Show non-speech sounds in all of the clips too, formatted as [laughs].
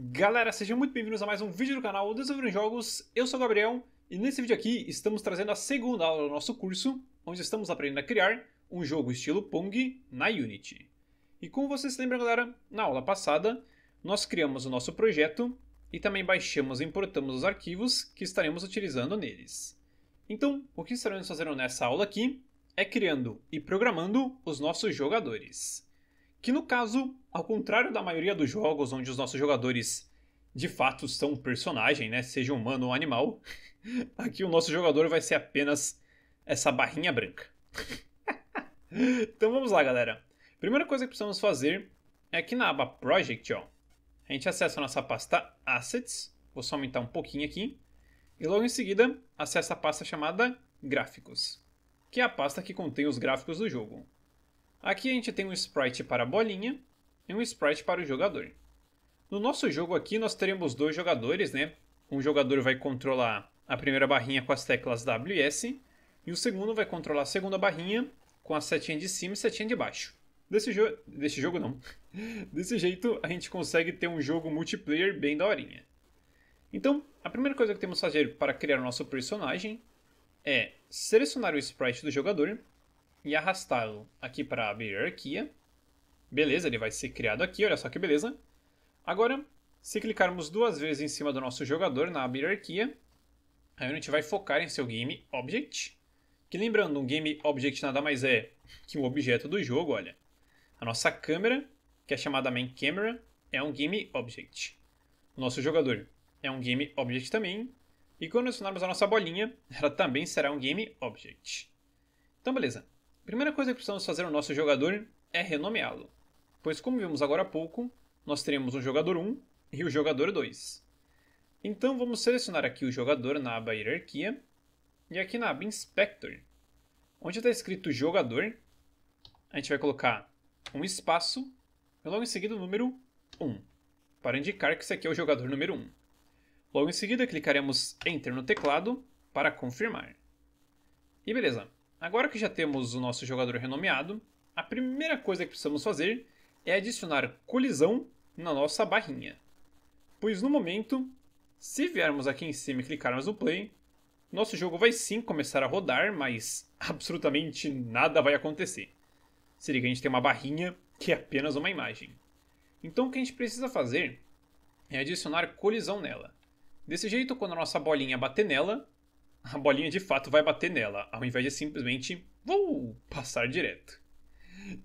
Galera, sejam muito bem-vindos a mais um vídeo do canal Desenvolvendo Jogos. Eu sou o Gabriel e nesse vídeo aqui estamos trazendo a segunda aula do nosso curso, onde estamos aprendendo a criar um jogo estilo Pong na Unity. E como vocês se lembram, galera, na aula passada nós criamos o nosso projeto e também baixamos e importamos os arquivos que estaremos utilizando neles. Então, o que estaremos fazendo nessa aula aqui é criando e programando os nossos jogadores. Que no caso, ao contrário da maioria dos jogos onde os nossos jogadores de fato são um personagem, né, seja humano ou animal, [laughs] aqui o nosso jogador vai ser apenas essa barrinha branca. [laughs] então vamos lá, galera. Primeira coisa que precisamos fazer é aqui na aba Project, ó, a gente acessa a nossa pasta Assets, vou só aumentar um pouquinho aqui, e logo em seguida acessa a pasta chamada Gráficos, que é a pasta que contém os gráficos do jogo. Aqui a gente tem um sprite para a bolinha e um sprite para o jogador. No nosso jogo aqui nós teremos dois jogadores, né? Um jogador vai controlar a primeira barrinha com as teclas W e S e o segundo vai controlar a segunda barrinha com a setinha de cima e setinha de baixo. Desse, desse jogo não. [laughs] Desse jeito a gente consegue ter um jogo multiplayer bem daorinha. Então, a primeira coisa que temos que fazer para criar o nosso personagem é selecionar o sprite do jogador e arrastá-lo aqui para a hierarquia. Beleza, ele vai ser criado aqui, olha só que beleza. Agora, se clicarmos duas vezes em cima do nosso jogador na hierarquia, a gente vai focar em seu Game Object. Que lembrando, um Game Object nada mais é que um objeto do jogo, olha. A nossa câmera, que é chamada Main Camera, é um Game Object. O nosso jogador é um Game Object também. E quando acionarmos a nossa bolinha, ela também será um Game Object. Então, beleza primeira coisa que precisamos fazer no nosso jogador é renomeá-lo, pois como vimos agora há pouco, nós teremos um jogador 1 e o jogador 2. Então vamos selecionar aqui o jogador na aba Hierarquia e aqui na aba Inspector, onde está escrito jogador, a gente vai colocar um espaço e logo em seguida o número 1, para indicar que esse aqui é o jogador número 1. Logo em seguida clicaremos Enter no teclado para confirmar. E beleza, Agora que já temos o nosso jogador renomeado, a primeira coisa que precisamos fazer é adicionar colisão na nossa barrinha. Pois no momento, se viermos aqui em cima e clicarmos no play, nosso jogo vai sim começar a rodar, mas [laughs] absolutamente nada vai acontecer. Seria que a gente tem uma barrinha que é apenas uma imagem. Então o que a gente precisa fazer é adicionar colisão nela. Desse jeito, quando a nossa bolinha bater nela, a bolinha de fato vai bater nela, ao invés de simplesmente vou passar direto.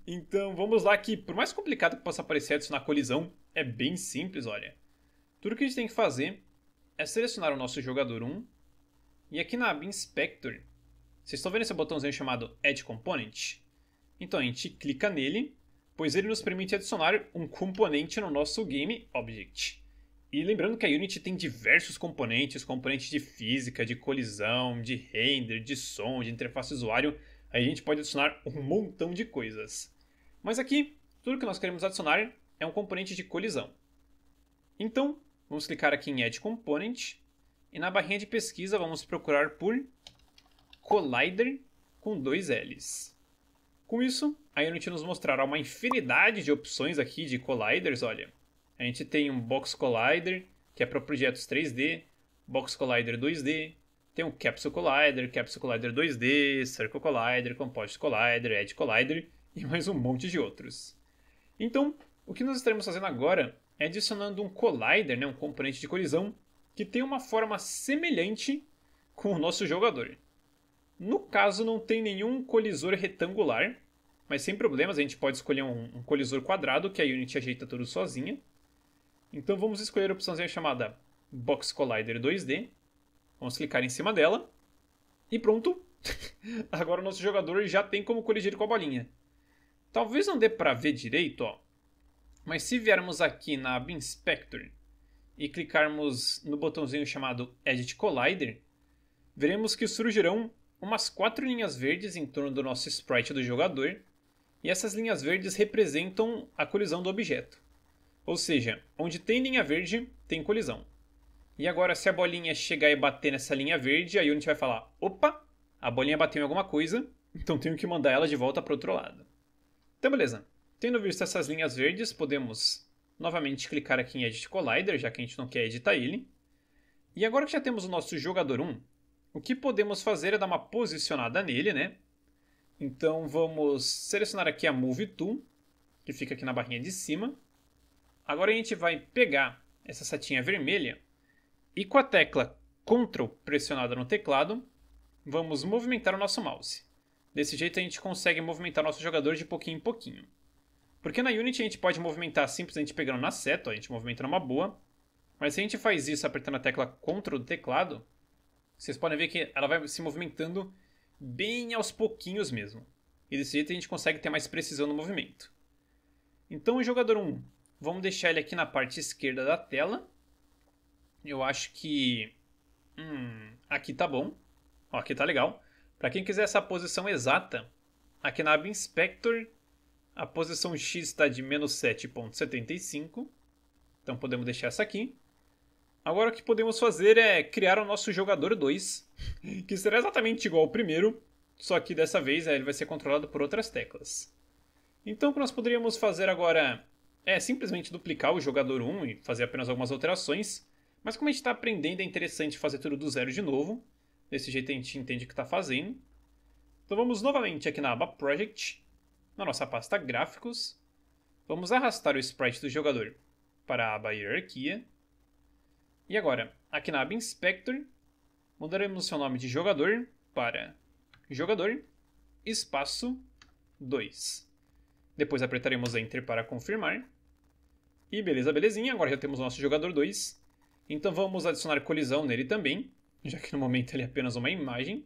Então vamos lá que, por mais complicado que possa parecer adicionar colisão, é bem simples, olha. Tudo que a gente tem que fazer é selecionar o nosso jogador 1 e aqui na aba Inspector, vocês estão vendo esse botãozinho chamado Add Component? Então a gente clica nele, pois ele nos permite adicionar um componente no nosso Game Object. E lembrando que a Unity tem diversos componentes, componentes de física, de colisão, de render, de som, de interface usuário. Aí a gente pode adicionar um montão de coisas. Mas aqui, tudo que nós queremos adicionar é um componente de colisão. Então, vamos clicar aqui em Add Component e na barrinha de pesquisa vamos procurar por Collider com dois L's. Com isso, a Unity nos mostrará uma infinidade de opções aqui de colliders, olha. A gente tem um Box Collider, que é para projetos 3D, Box Collider 2D, tem um Capsule Collider, Capsule Collider 2D, Circle Collider, Composite Collider, Edge Collider e [laughs] mais um monte de outros. Então, o que nós estaremos fazendo agora é adicionando um collider, né, um componente de colisão, que tem uma forma semelhante com o nosso jogador. No caso, não tem nenhum colisor retangular, mas sem problemas, a gente pode escolher um, um colisor quadrado, que a Unity ajeita tudo sozinha. Então vamos escolher a opçãozinha chamada Box Collider 2D. Vamos clicar em cima dela. E pronto! [laughs] Agora o nosso jogador já tem como colidir com a bolinha. Talvez não dê para ver direito, ó. Mas se viermos aqui na aba Inspector e clicarmos no botãozinho chamado Edit Collider, veremos que surgirão umas quatro linhas verdes em torno do nosso sprite do jogador, e essas linhas verdes representam a colisão do objeto. Ou seja, onde tem linha verde, tem colisão. E agora, se a bolinha chegar e bater nessa linha verde, a Unity vai falar: opa, a bolinha bateu em alguma coisa, então tenho que mandar ela de volta para o outro lado. Então, beleza. Tendo visto essas linhas verdes, podemos novamente clicar aqui em Edit Collider, já que a gente não quer editar ele. E agora que já temos o nosso jogador 1, o que podemos fazer é dar uma posicionada nele, né? Então vamos selecionar aqui a Move Tool, que fica aqui na barrinha de cima. Agora a gente vai pegar essa setinha vermelha e com a tecla Ctrl pressionada no teclado, vamos movimentar o nosso mouse. Desse jeito a gente consegue movimentar nosso jogador de pouquinho em pouquinho. Porque na Unity a gente pode movimentar simplesmente pegando na seta, a gente movimenta numa boa. Mas se a gente faz isso apertando a tecla Ctrl do teclado, vocês podem ver que ela vai se movimentando bem aos pouquinhos mesmo. E desse jeito a gente consegue ter mais precisão no movimento. Então o jogador 1, vamos deixar ele aqui na parte esquerda da tela. Eu acho que... Hum, aqui tá bom. Ó, aqui tá legal. Para quem quiser essa posição exata, aqui na aba Inspector, a posição X está de menos 7.75. Então podemos deixar essa aqui. Agora o que podemos fazer é criar o nosso jogador 2, [laughs] que será exatamente igual ao primeiro, só que dessa vez ele vai ser controlado por outras teclas. Então o que nós poderíamos fazer agora é simplesmente duplicar o jogador 1 e fazer apenas algumas alterações, mas como a gente está aprendendo é interessante fazer tudo do zero de novo, desse jeito a gente entende o que está fazendo. Então vamos novamente aqui na aba Project, na nossa pasta Gráficos, vamos arrastar o sprite do jogador para a aba Hierarquia, e agora, aqui na aba Inspector, mudaremos seu nome de jogador para jogador espaço 2. Depois apertaremos Enter para confirmar. E beleza, belezinha, agora já temos o nosso jogador 2. Então vamos adicionar colisão nele também, já que no momento ele é apenas uma imagem.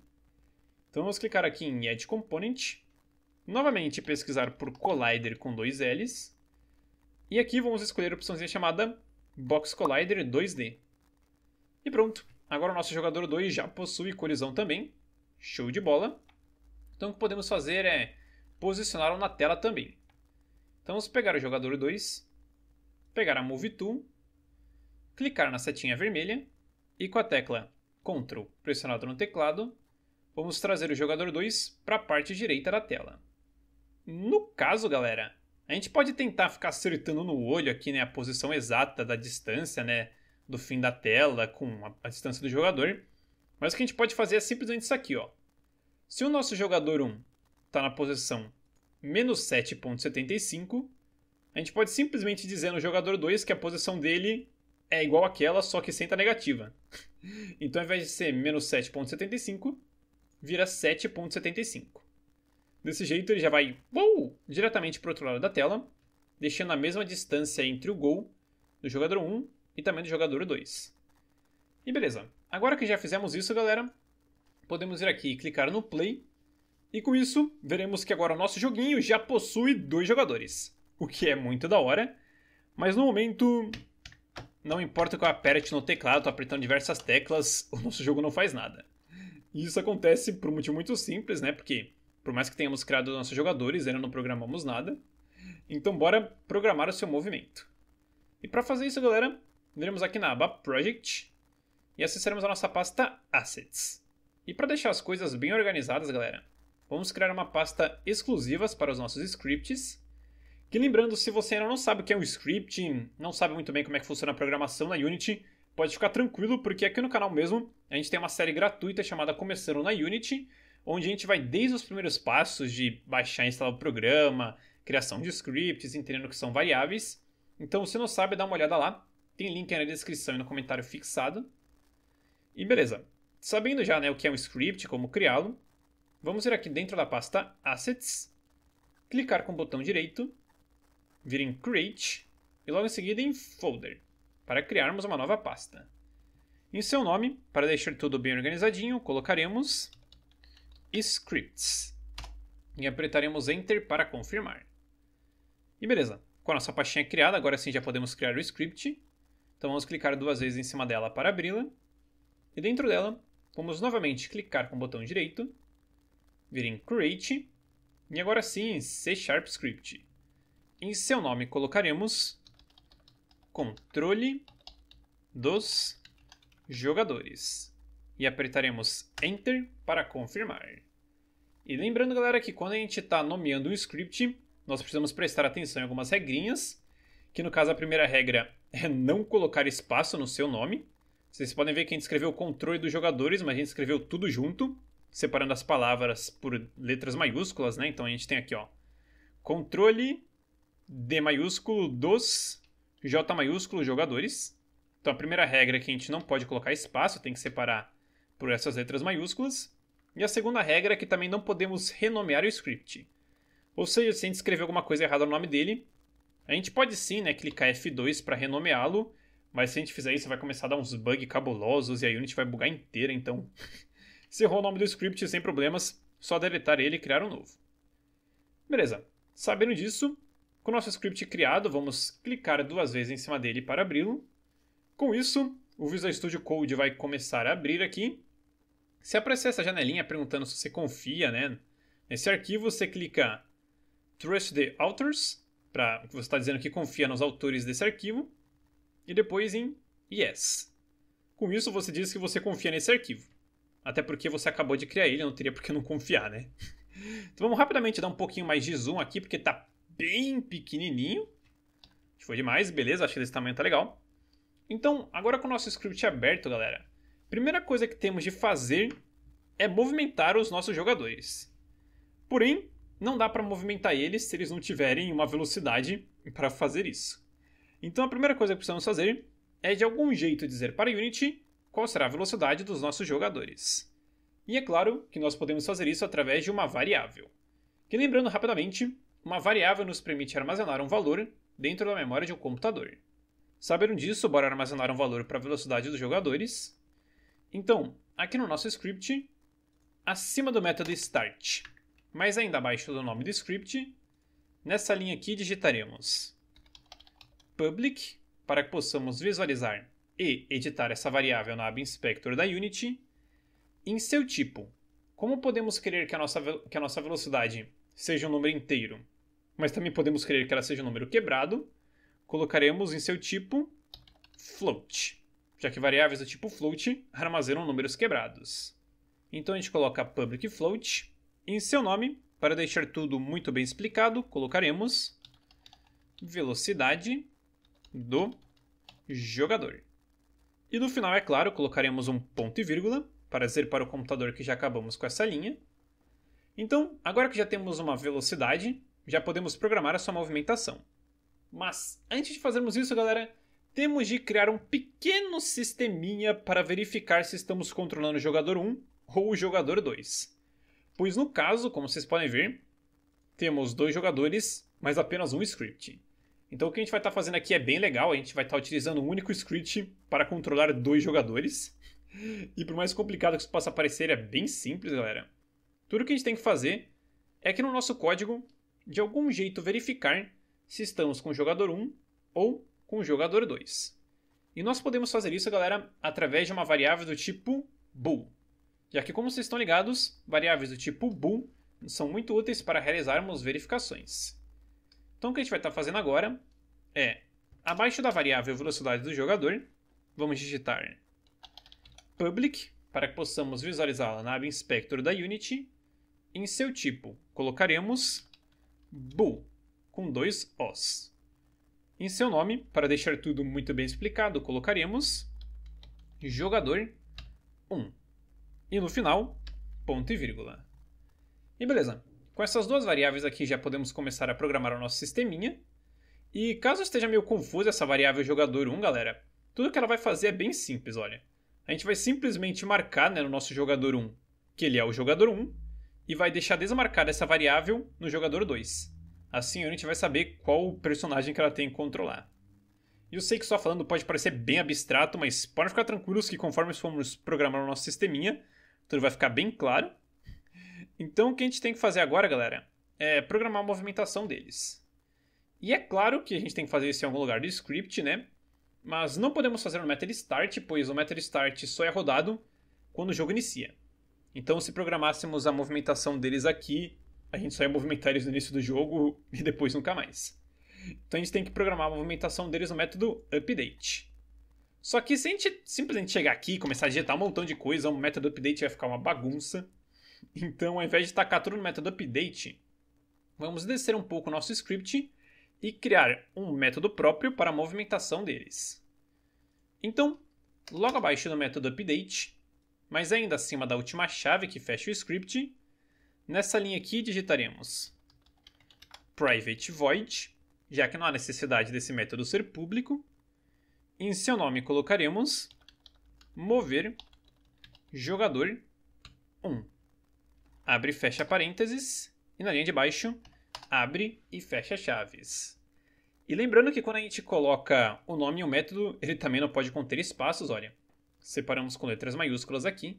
Então vamos clicar aqui em Add Component, novamente pesquisar por Collider com dois L's, e aqui vamos escolher a opçãozinha chamada Box Collider 2D. E pronto. Agora o nosso jogador 2 já possui colisão também. Show de bola. Então o que podemos fazer é posicioná-lo na tela também. Então vamos pegar o jogador 2, pegar a Move Tool, clicar na setinha vermelha e com a tecla Ctrl pressionado no teclado, vamos trazer o jogador 2 para a parte direita da tela. No caso, galera, a gente pode tentar ficar acertando no olho aqui né, a posição exata da distância, né, do fim da tela com a, a distância do jogador. Mas o que a gente pode fazer é simplesmente isso aqui, ó. Se o nosso jogador 1 está na posição menos 7.75, a gente pode simplesmente dizer no jogador 2 que a posição dele é igual àquela, só que sem estar negativa. [laughs] Então, ao invés de ser menos 7.75, vira 7.75. Desse jeito, ele já vai uou, diretamente para o outro lado da tela, deixando a mesma distância entre o gol do jogador 1 e também do jogador 2. E beleza. Agora que já fizemos isso, galera, podemos ir aqui e clicar no Play. E com isso, veremos que agora o nosso joguinho já possui dois jogadores. O que é muito da hora. Mas no momento, não importa que eu aperte no teclado, estou apertando diversas teclas, [laughs] o nosso jogo não faz nada. E isso acontece por um motivo muito simples, né? Porque por mais que tenhamos criado nossos jogadores, ainda não programamos nada. Então bora programar o seu movimento. E para fazer isso, galera, iremos aqui na aba Project e acessaremos a nossa pasta Assets. E para deixar as coisas bem organizadas, galera, vamos criar uma pasta exclusivas para os nossos scripts. Que lembrando, se você ainda não sabe o que é um script, não sabe muito bem como é que funciona a programação na Unity, pode ficar tranquilo, porque aqui no canal mesmo a gente tem uma série gratuita chamada Começando na Unity, onde a gente vai desde os primeiros passos de baixar e instalar o programa, criação de scripts, entendendo que são variáveis. Então, se não sabe, dá uma olhada lá. Tem link aí na descrição e no comentário fixado. E beleza. Sabendo já né, o que é um script, como criá-lo, vamos ir aqui dentro da pasta Assets, clicar com o botão direito, vir em Create e logo em seguida em Folder, para criarmos uma nova pasta. Em seu nome, para deixar tudo bem organizadinho, colocaremos Scripts e apertaremos Enter para confirmar. E beleza, com a nossa pastinha criada, agora sim já podemos criar o script. Então vamos clicar duas vezes em cima dela para abri-la. E dentro dela, vamos novamente clicar com o botão direito, vir em Create, e agora sim em C Sharp Script. Em seu nome colocaremos controle dos jogadores. E apertaremos Enter para confirmar. E lembrando, galera, que quando a gente está nomeando um script, nós precisamos prestar atenção em algumas regrinhas que no caso a primeira regra é não colocar espaço no seu nome. Vocês podem ver que a gente escreveu o controle dos jogadores, mas a gente escreveu tudo junto, separando as palavras por letras maiúsculas, né? Então a gente tem aqui, ó, controle D maiúsculo dos J maiúsculo jogadores. Então a primeira regra é que a gente não pode colocar espaço, tem que separar por essas letras maiúsculas. E a segunda regra é que também não podemos renomear o script. Ou seja, se a gente escrever alguma coisa errada no nome dele, a gente pode sim, né, clicar F2 para renomeá-lo, mas se a gente fizer isso vai começar a dar uns bugs cabulosos e a Unity vai bugar inteira, então [laughs] se errou o nome do script sem problemas, só deletar ele e criar um novo. Beleza, sabendo disso, com o nosso script criado, vamos clicar duas vezes em cima dele para abri-lo. Com isso, o Visual Studio Code vai começar a abrir aqui. Se aparecer essa janelinha perguntando se você confia né, nesse arquivo, você clica Trust the Authors, para você está dizendo que confia nos autores desse arquivo, e depois em Yes. Com isso, você diz que você confia nesse arquivo. Até porque você acabou de criar ele, não teria por que não confiar, né? [laughs] Então vamos rapidamente dar um pouquinho mais de zoom aqui, porque está bem pequenininho. Foi demais, beleza, acho que desse tamanho tá legal. Então, agora com o nosso script aberto, galera, primeira coisa que temos de fazer é movimentar os nossos jogadores. Porém, não dá para movimentar eles se eles não tiverem uma velocidade para fazer isso. Então a primeira coisa que precisamos fazer é de algum jeito dizer para a Unity qual será a velocidade dos nossos jogadores. E é claro que nós podemos fazer isso através de uma variável. Que lembrando rapidamente, uma variável nos permite armazenar um valor dentro da memória de um computador. Sabendo disso, bora armazenar um valor para a velocidade dos jogadores. Então, aqui no nosso script, acima do método start, mas ainda abaixo do nome do script, nessa linha aqui digitaremos public, para que possamos visualizar e editar essa variável na aba Inspector da Unity. Em seu tipo, como podemos querer que a nossa, que a nossa velocidade seja um número inteiro, mas também podemos querer que ela seja um número quebrado, colocaremos em seu tipo float, já que variáveis do tipo float armazenam números quebrados. Então a gente coloca public float em seu nome, para deixar tudo muito bem explicado, colocaremos velocidade do jogador. E no final, é claro, colocaremos um ponto e vírgula para dizer para o computador que já acabamos com essa linha. Então, agora que já temos uma velocidade, já podemos programar a sua movimentação. Mas antes de fazermos isso, galera, temos de criar um pequeno sisteminha para verificar se estamos controlando o jogador 1 ou o jogador 2. Pois no caso, como vocês podem ver, temos dois jogadores, mas apenas um script. Então o que a gente vai estar tá fazendo aqui é bem legal, a gente vai estar tá utilizando um único script para controlar dois jogadores. E por mais complicado que isso possa parecer, é bem simples, galera. Tudo que a gente tem que fazer é que no nosso código, de algum jeito, verificar se estamos com o jogador 1 ou com o jogador 2. E nós podemos fazer isso, galera, através de uma variável do tipo bool já que, como vocês estão ligados, variáveis do tipo bool são muito úteis para realizarmos verificações. Então, o que a gente vai estar fazendo agora é, abaixo da variável velocidade do jogador, vamos digitar public para que possamos visualizá-la na aba Inspector da Unity. Em seu tipo, colocaremos bool com dois Os. Em seu nome, para deixar tudo muito bem explicado, colocaremos jogador 1. E no final, ponto e vírgula. E beleza. Com essas duas variáveis aqui já podemos começar a programar o nosso sisteminha. E caso esteja meio confusa essa variável jogador 1, galera, tudo que ela vai fazer é bem simples, olha. A gente vai simplesmente marcar né, no nosso jogador 1 que ele é o jogador 1 e vai deixar desmarcada essa variável no jogador 2. Assim a gente vai saber qual personagem que ela tem que controlar. E eu sei que só falando pode parecer bem abstrato, mas podem ficar tranquilos que conforme formos programar o nosso sisteminha, tudo vai ficar bem claro. Então, o que a gente tem que fazer agora, galera, é programar a movimentação deles. E é claro que a gente tem que fazer isso em algum lugar do script, né? Mas não podemos fazer no method start, pois o method start só é rodado quando o jogo inicia. Então, se programássemos a movimentação deles aqui, a gente só ia movimentar eles no início do jogo [laughs] e depois nunca mais. Então, a gente tem que programar a movimentação deles no método update. Só que se a gente simplesmente chegar aqui e começar a digitar um montão de coisa, o método update vai ficar uma bagunça. Então, ao invés de tacar tudo no método update, vamos descer um pouco o nosso script e criar um método próprio para a movimentação deles. Então, logo abaixo do método update, mas ainda acima da última chave que fecha o script, nessa linha aqui digitaremos private void, já que não há necessidade desse método ser público. Em seu nome colocaremos mover jogador 1. Abre e fecha parênteses e na linha de baixo abre e fecha chaves. E lembrando que quando a gente coloca o nome em um método, ele também não pode conter espaços, olha. Separamos com letras maiúsculas aqui.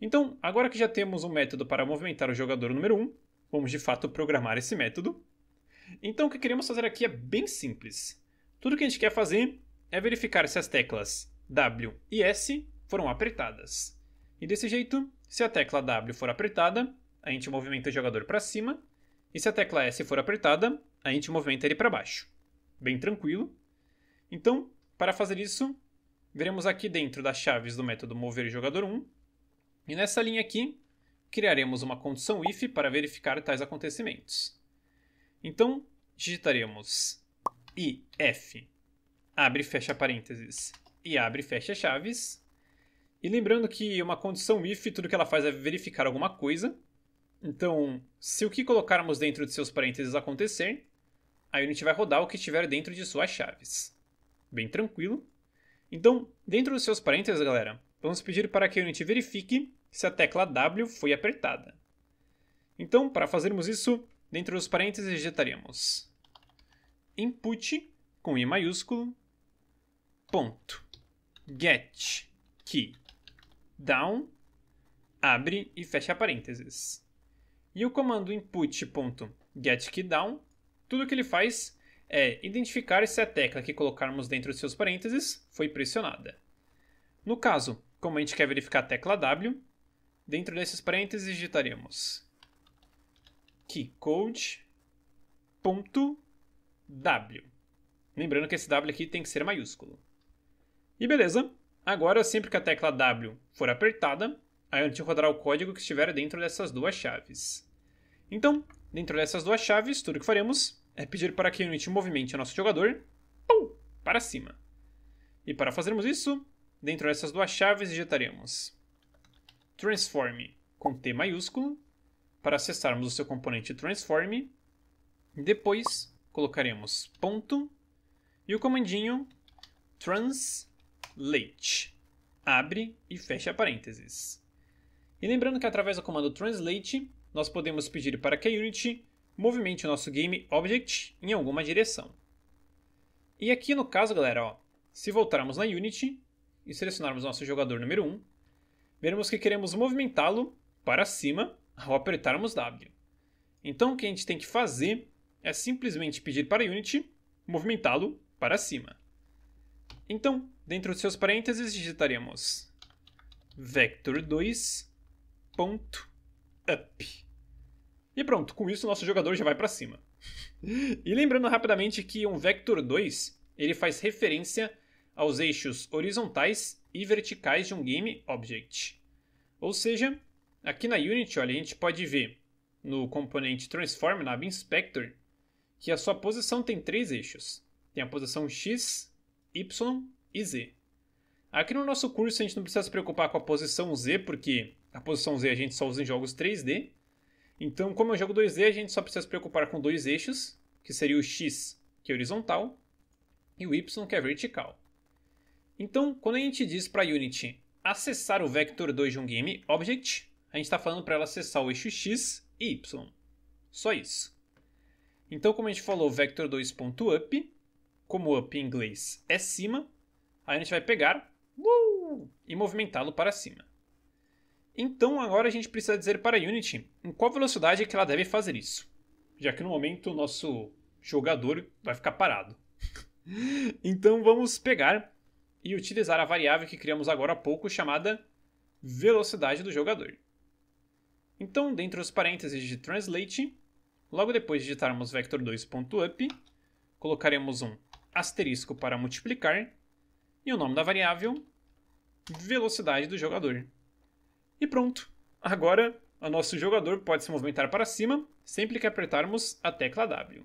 Então, agora que já temos um método para movimentar o jogador número 1, vamos de fato programar esse método. Então, o que queremos fazer aqui é bem simples. Tudo que a gente quer fazer é verificar se as teclas W e S foram apertadas. E desse jeito, se a tecla W for apertada, a gente movimenta o jogador para cima, e se a tecla S for apertada, a gente movimenta ele para baixo. Bem tranquilo. Então, para fazer isso, veremos aqui dentro das chaves do método mover jogador 1, e nessa linha aqui, criaremos uma condição if para verificar tais acontecimentos. Então, digitaremos if, abre e fecha parênteses, e abre e fecha chaves. E lembrando que uma condição if, tudo que ela faz é verificar alguma coisa. Então, se o que colocarmos dentro de seus parênteses acontecer, a Unity vai rodar o que estiver dentro de suas chaves. Bem tranquilo. Então, dentro dos seus parênteses, galera, vamos pedir para que a Unity verifique se a tecla W foi apertada. Então, para fazermos isso, dentro dos parênteses digitaremos input com I maiúsculo, ponto, get key down, abre e fecha parênteses. E o comando input.getKeyDown, tudo que ele faz é identificar se a tecla que colocarmos dentro de seus parênteses foi pressionada. No caso, como a gente quer verificar a tecla W, Dentro desses parênteses digitaremos keycode.w. Lembrando que esse W aqui tem que ser maiúsculo. E beleza, agora sempre que a tecla W for apertada, a gente rodará o código que estiver dentro dessas duas chaves. Então, dentro dessas duas chaves, tudo que faremos é pedir para que a Unity movimente o nosso jogador pum, para cima. E para fazermos isso, dentro dessas duas chaves digitaremos transform com T maiúsculo para acessarmos o seu componente transform. Depois colocaremos ponto e o comandinho translate. Abre e fecha parênteses. E lembrando que através do comando translate, nós podemos pedir para que a Unity movimente o nosso game object em alguma direção. E aqui no caso, galera, ó, se voltarmos na Unity e selecionarmos nosso jogador número 1, veremos que queremos movimentá-lo para cima ao apertarmos W. Então o que a gente tem que fazer é simplesmente pedir para a Unity movimentá-lo para cima. Então, dentro de seus parênteses, digitaremos vector2.up. E pronto, com isso nosso jogador já vai para cima. e lembrando rapidamente que um vector 2 ele faz referência aos eixos horizontais e verticais de um game object. Ou seja, aqui na Unity, olha, a gente pode ver no componente transform, na inspector, que a sua posição tem três eixos. Tem a posição x, y e z. Aqui no nosso curso a gente não precisa se preocupar com a posição z, porque a posição z a gente só usa em jogos 3D. Então, como é um jogo 2D, a gente só precisa se preocupar com dois eixos, que seria o x, que é horizontal, e o y, que é vertical. Então, quando a gente diz para a Unity acessar o vector 2 de um game object, a gente está falando para ela acessar o eixo x e y. Só isso. Então, como a gente falou, vector2.up, como up em inglês é cima, a gente vai pegar uh, e movimentá-lo para cima. Então, agora a gente precisa dizer para a Unity em qual velocidade que ela deve fazer isso, já que no momento o nosso jogador vai ficar parado. [laughs] então, vamos pegar e utilizar a variável que criamos agora há pouco chamada velocidade do jogador. Então, dentro dos parênteses de translate, logo depois de digitarmos vector2.up, colocaremos um asterisco para multiplicar e o nome da variável velocidade do jogador. E pronto! Agora, o nosso jogador pode se movimentar para cima sempre que apertarmos a tecla W.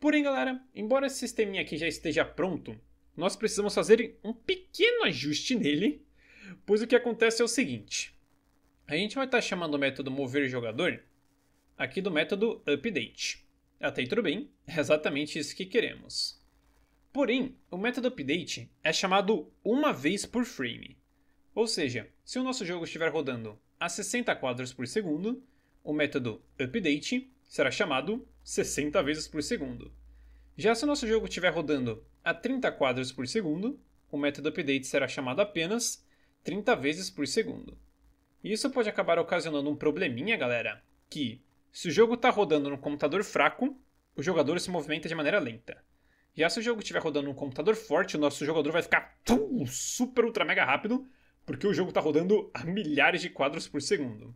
Porém, galera, embora esse sisteminha aqui já esteja pronto, nós precisamos fazer um pequeno ajuste nele, pois o que acontece é o seguinte. A gente vai estar chamando o método mover jogador aqui do método update. Até aí tudo bem, é exatamente isso que queremos. Porém, o método update é chamado uma vez por frame. Ou seja, se o nosso jogo estiver rodando a 60 quadros por segundo, o método update será chamado 60 vezes por segundo. Já se o nosso jogo estiver rodando a 30 quadros por segundo, o método update será chamado apenas 30 vezes por segundo. Isso pode acabar ocasionando um probleminha, galera, que se o jogo está rodando num computador fraco, o jogador se movimenta de maneira lenta. Já se o jogo estiver rodando num computador forte, o nosso jogador vai ficar tum, super ultra mega rápido, porque o jogo está rodando a milhares de quadros por segundo.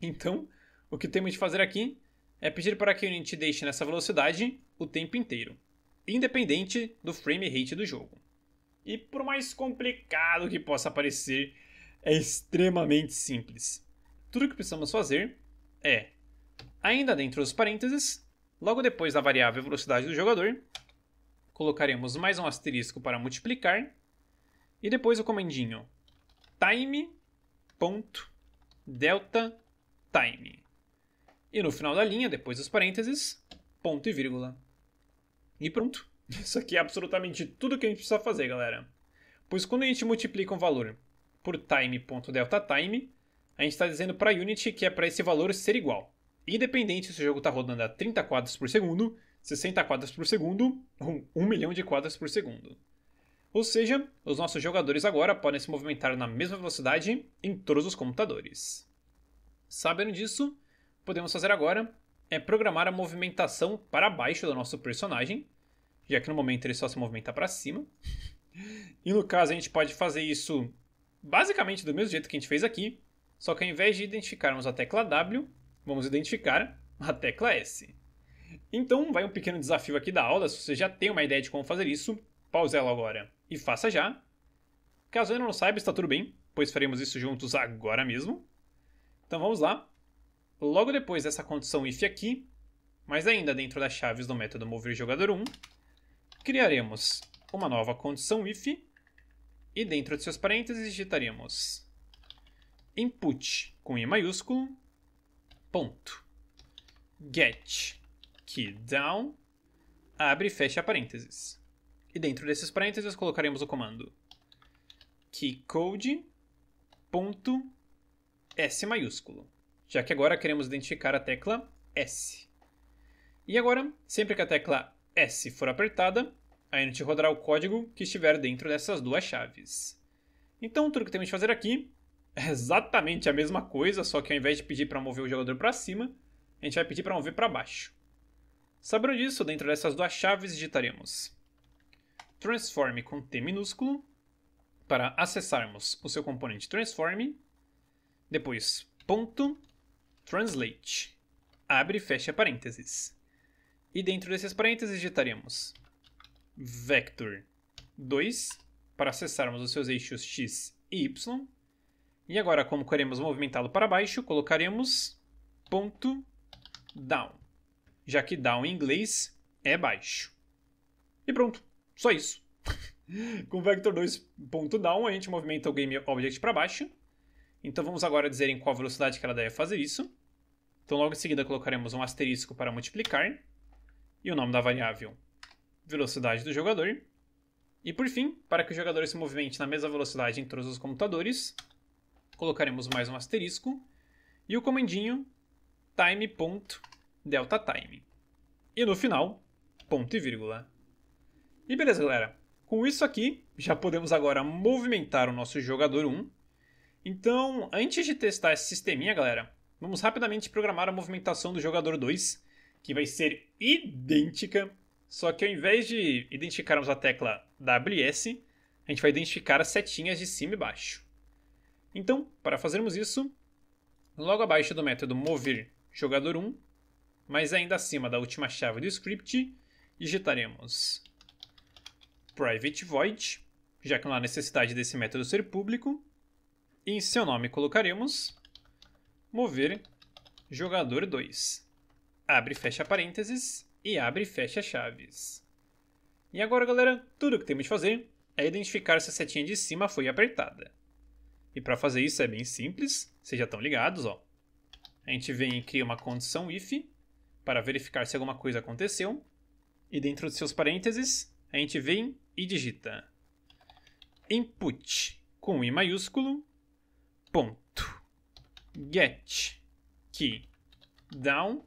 Então, o que temos de fazer aqui é pedir para que o Unity deixe nessa velocidade o tempo inteiro, independente do frame rate do jogo. E por mais complicado que possa parecer, é extremamente simples. Tudo o que precisamos fazer é, ainda dentro dos parênteses, logo depois da variável velocidade do jogador, colocaremos mais um asterisco para multiplicar e depois o comandinho time.delta time. E no final da linha, depois dos parênteses, ponto e vírgula. E pronto. [laughs] Isso aqui é absolutamente tudo que a gente precisa fazer, galera. Pois quando a gente multiplica um valor por time.deltaTime, a gente está dizendo para a Unity que é para esse valor ser igual. Independente se o jogo está rodando a 30 quadros por segundo, 60 quadros por segundo ou 1 milhão de quadros por segundo. Ou seja, os nossos jogadores agora podem se movimentar na mesma velocidade em todos os computadores. Sabendo disso, podemos fazer agora é programar a movimentação para baixo do nosso personagem, já que no momento ele só se movimenta para cima. [laughs] E no caso a gente pode fazer isso basicamente do mesmo jeito que a gente fez aqui, só que ao invés de identificarmos a tecla W, vamos identificar a tecla S. Então, vai um pequeno desafio aqui da aula. Se você já tem uma ideia de como fazer isso, pause ela agora e faça já. Caso ainda não saiba, está tudo bem, pois faremos isso juntos agora mesmo. Então vamos lá. Logo depois dessa condição if aqui, mas ainda dentro das chaves do método mover jogador 1, criaremos uma nova condição if e dentro de seus parênteses digitaremos input com i maiúsculo ponto get key down, abre e fecha parênteses. E dentro desses parênteses colocaremos o comando keycode.s maiúsculo, já que agora queremos identificar a tecla S. E agora, sempre que a tecla S for apertada, a Unity rodará o código que estiver dentro dessas duas chaves. Então, tudo que temos de fazer aqui é exatamente a mesma coisa, só que ao invés de pedir para mover o jogador para cima, a gente vai pedir para mover para baixo. Sabendo disso, dentro dessas duas chaves digitaremos transform com T minúsculo para acessarmos o seu componente transform, depois ponto translate, abre e fecha parênteses. E dentro desses parênteses digitaremos vector 2 para acessarmos os seus eixos x e y. E agora, como queremos movimentá-lo para baixo, colocaremos ponto down já que down em inglês é baixo. E pronto, só isso. [laughs] Com vector 2.down a gente movimenta o game object para baixo. Então vamos agora dizer em qual velocidade que ela deve fazer isso. Então logo em seguida colocaremos um asterisco para multiplicar e o nome da variável velocidade do jogador. E por fim, para que o jogador se movimente na mesma velocidade em todos os computadores, colocaremos mais um asterisco e o comandinho time.time delta time. E no final, ponto e vírgula. E beleza, galera. Com isso aqui, já podemos agora movimentar o nosso jogador 1. Então, antes de testar esse sisteminha, galera, vamos rapidamente programar a movimentação do jogador 2, que vai ser idêntica, só que ao invés de identificarmos a tecla WS, a gente vai identificar as setinhas de cima e baixo. Então, para fazermos isso, logo abaixo do método mover jogador 1, mas ainda acima da última chave do script, digitaremos private void, já que não há necessidade desse método ser público, e em seu nome colocaremos mover jogador 2. Abre e fecha parênteses e abre e fecha chaves. E agora, galera, tudo que temos de fazer é identificar se a setinha de cima foi apertada. E para fazer isso é bem simples, vocês já estão ligados, ó. A gente vem e cria uma condição if para verificar se alguma coisa aconteceu. E dentro de seus parênteses, a gente vem e digita input com i maiúsculo ponto get key down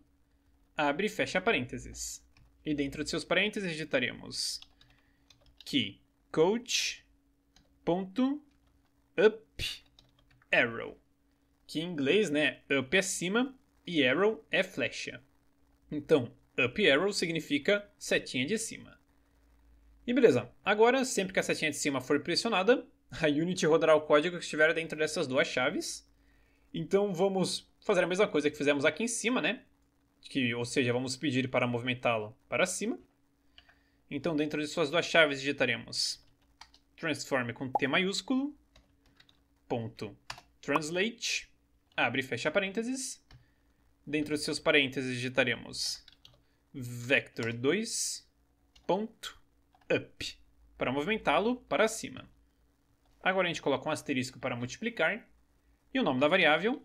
abre e fecha parênteses. E dentro de seus parênteses digitaremos key coach ponto up arrow. Que em inglês, né, up é cima e arrow é flecha. Então, up arrow significa setinha de cima. E beleza, agora sempre que a setinha de cima for pressionada, a Unity rodará o código que estiver dentro dessas duas chaves. Então vamos fazer a mesma coisa que fizemos aqui em cima, né? Que, ou seja, vamos pedir para movimentá-lo para cima. Então dentro de suas duas chaves digitaremos transform com T maiúsculo, ponto translate, abre e fecha parênteses. Dentro de seus parênteses digitaremos vector2 ponto up para movimentá-lo para cima. Agora a gente coloca um asterisco para multiplicar e o nome da variável,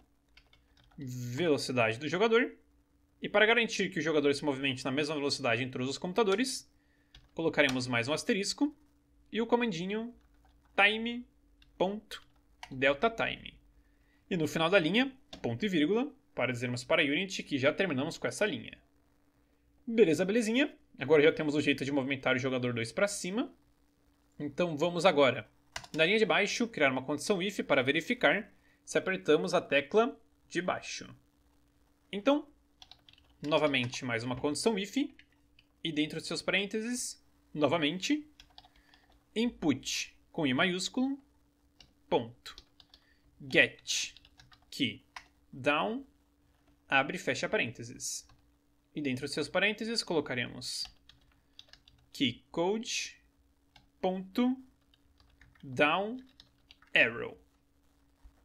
velocidade do jogador. E para garantir que o jogador se movimente na mesma velocidade em todos os computadores, colocaremos mais um asterisco e o comandinho time.deltaTime. E no final da linha, ponto e vírgula, para dizermos para a Unity que já terminamos com essa linha. Beleza, belezinha. Agora já temos o jeito de movimentar o jogador 2 para cima. Então vamos agora na linha de baixo, criar uma condição if para verificar se apertamos a tecla de baixo. Então, novamente mais uma condição if e dentro de seus parênteses, novamente, input com i maiúsculo, ponto, get key down, abre e fecha parênteses. E dentro de seus parênteses colocaremos key code ponto down arrow.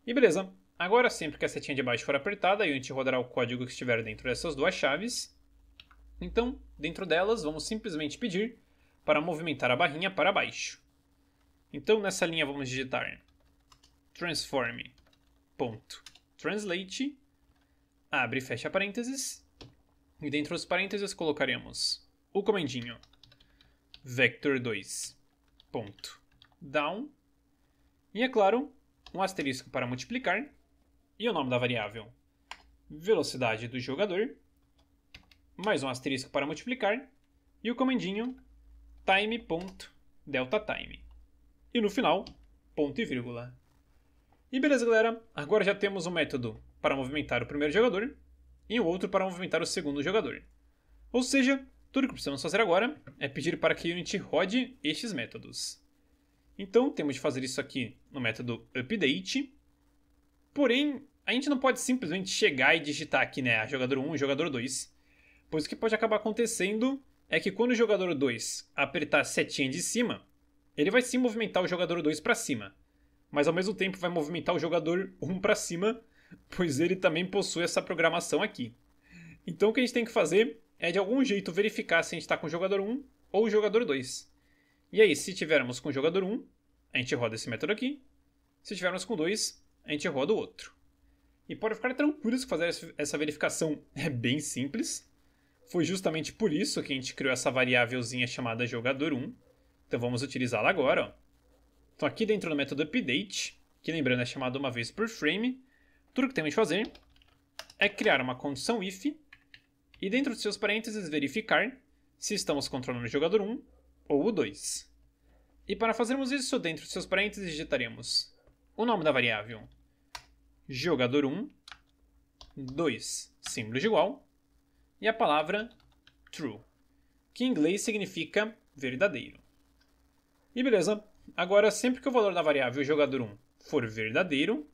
E beleza. Agora, sempre que a setinha de baixo for apertada, a Unity rodará o código que estiver dentro dessas duas chaves. Então, dentro delas, vamos simplesmente pedir para movimentar a barrinha para baixo. Então, nessa linha, vamos digitar transform.translate, abre e fecha parênteses, e dentro dos parênteses colocaremos o comandinho vector2 down. E é claro, um asterisco para multiplicar. E o nome da variável velocidade do jogador. Mais um asterisco para multiplicar. E o comandinho time.deltaTime. E no final, ponto e vírgula. E beleza, galera. Agora já temos um método para movimentar o primeiro jogador e o outro para movimentar o segundo jogador. Ou seja, tudo que precisamos fazer agora é pedir para que Unity rode estes métodos. Então temos de fazer isso aqui no método update. Porém, a gente não pode simplesmente chegar e digitar aqui, né, jogador 1 e jogador 2. Pois o que pode acabar acontecendo é que quando o jogador 2 apertar a setinha de cima, ele vai sim movimentar o jogador 2 para cima, mas ao mesmo tempo vai movimentar o jogador 1 para cima, pois ele também possui essa programação aqui. Então o que a gente tem que fazer é de algum jeito verificar se a gente está com o jogador 1 ou o jogador 2. E aí, se tivermos com o jogador 1, a gente roda esse método aqui. Se tivermos com 2, a gente roda o outro. E pode ficar tranquilos que fazer essa verificação é bem simples. Foi justamente por isso que a gente criou essa variávelzinha chamada jogador1. Então vamos utilizá-la agora. Ó. Então aqui dentro do método update, que lembrando é chamado uma vez por frame, tudo que temos de fazer é criar uma condição if e dentro de seus parênteses verificar se estamos controlando o jogador 1 ou o 2. E para fazermos isso, dentro de seus parênteses digitaremos o nome da variável jogador1, 2, símbolo de igual, e a palavra true, que em inglês significa verdadeiro. E beleza, agora sempre que o valor da variável jogador1 for verdadeiro,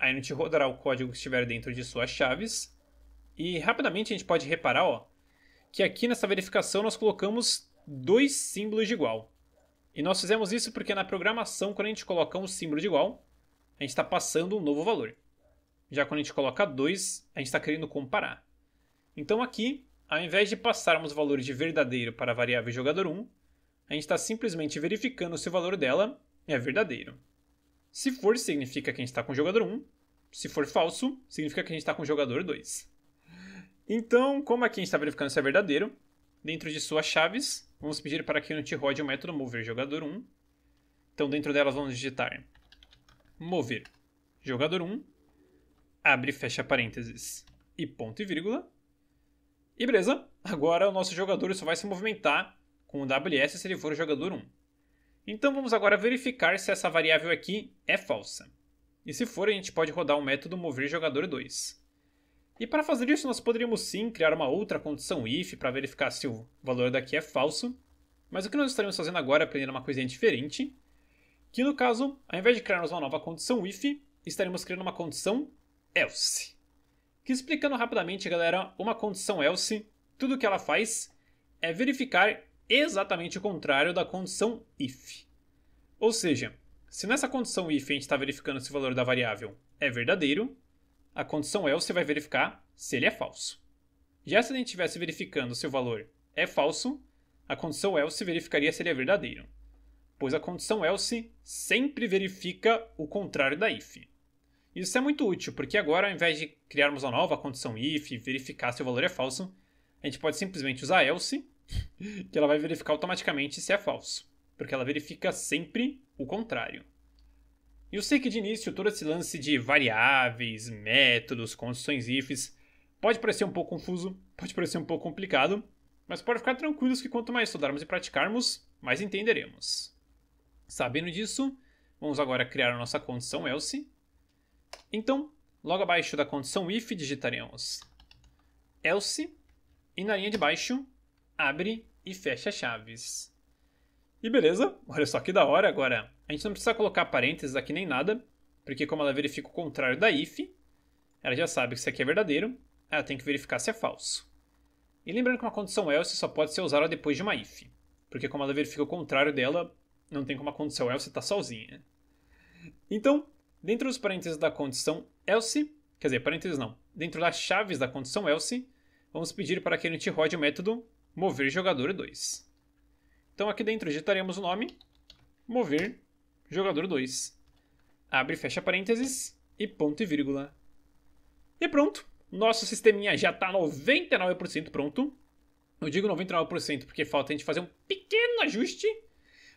a Unity rodará o código que estiver dentro de suas chaves, e rapidamente a gente pode reparar ó, que aqui nessa verificação nós colocamos dois símbolos de igual. E nós fizemos isso porque na programação, quando a gente coloca um símbolo de igual, a gente está passando um novo valor. Já quando a gente coloca dois, a gente está querendo comparar. Então aqui, ao invés de passarmos o valor de verdadeiro para a variável jogador 1, a gente está simplesmente verificando se o valor dela é verdadeiro. Se for, significa que a gente está com o jogador 1. Se for falso, significa que a gente está com o jogador 2. Então, como aqui a gente está verificando se é verdadeiro, dentro de suas chaves, vamos pedir para que a gente rode o método mover jogador 1. Então, dentro delas, vamos digitar mover jogador 1, abre e fecha parênteses e ponto e vírgula. E beleza, agora o nosso jogador só vai se movimentar com o WS se ele for o jogador 1. Então vamos agora verificar se essa variável aqui é falsa. E se for, a gente pode rodar o método mover jogador 2. E para fazer isso, nós poderíamos sim criar uma outra condição if para verificar se o valor daqui é falso. Mas o que nós estaremos fazendo agora é aprender uma coisinha diferente, que no caso, ao invés de criarmos uma nova condição if, estaremos criando uma condição else. Que explicando rapidamente, galera, uma condição else, tudo que ela faz é verificar exatamente o contrário da condição if. Ou seja, se nessa condição if a gente está verificando se o valor da variável é verdadeiro, a condição else vai verificar se ele é falso. Já se a gente estivesse verificando se o valor é falso, a condição else verificaria se ele é verdadeiro, pois a condição else sempre verifica o contrário da if. Isso é muito útil, porque agora, ao invés de criarmos uma nova condição if e verificar se o valor é falso, a gente pode simplesmente usar else, [laughs] que ela vai verificar automaticamente se é falso, porque ela verifica sempre o contrário. E eu sei que de início todo esse lance de variáveis, métodos, condições ifs pode parecer um pouco confuso, pode parecer um pouco complicado, mas pode ficar tranquilos que quanto mais estudarmos e praticarmos, mais entenderemos. Sabendo disso, vamos agora criar a nossa condição else, então, logo abaixo da condição if digitaremos else e na linha de baixo abre e fecha chaves. E beleza, olha só que da hora. Agora, a gente não precisa colocar parênteses aqui nem nada, porque como ela verifica o contrário da if, ela já sabe que isso aqui é verdadeiro, ela tem que verificar se é falso. E lembrando que uma condição else só pode ser usada depois de uma if, porque como ela verifica o contrário dela, não tem como a condição else estar tá sozinha. Então, Dentro dos parênteses da condição else, quer dizer, parênteses não, dentro das chaves da condição else, vamos pedir para que a gente rode o método mover jogador 2. Então aqui dentro digitaremos o nome mover jogador 2. Abre e fecha parênteses e ponto e vírgula. E pronto, nosso sisteminha já está 99% pronto. Eu digo 99% porque falta a gente fazer um pequeno ajuste,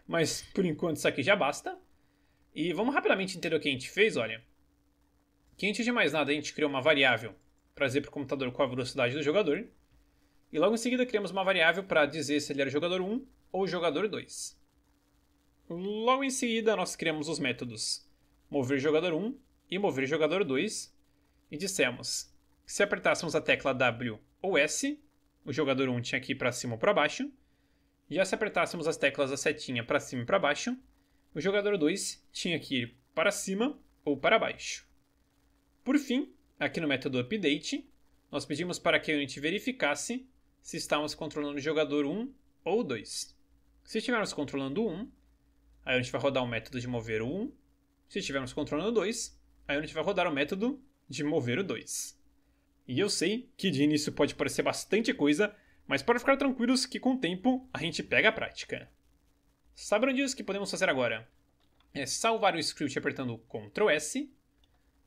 mas por enquanto isso aqui já basta. E vamos rapidamente entender o que a gente fez, olha. Que antes de mais nada a gente criou uma variável para dizer para o computador qual a velocidade do jogador. E logo em seguida criamos uma variável para dizer se ele era jogador 1 ou jogador 2. Logo em seguida nós criamos os métodos mover jogador 1 e mover jogador 2 e dissemos que se apertássemos a tecla W ou S, o jogador 1 tinha que ir para cima ou para baixo. Já se apertássemos as teclas da setinha para cima e para baixo, o jogador 2 tinha que ir para cima ou para baixo. Por fim, aqui no método update, nós pedimos para que a Unity verificasse se estávamos controlando o jogador 1 ou 2. Se estivermos controlando 1, a Unity vai rodar o método de mover o 1. Se estivermos controlando 2, a Unity vai rodar o método de mover o 2. E eu sei que de início pode parecer bastante coisa, mas para ficar tranquilos que com o tempo a gente pega a prática. Sabendo disso, que podemos fazer agora? É salvar o script apertando Ctrl S,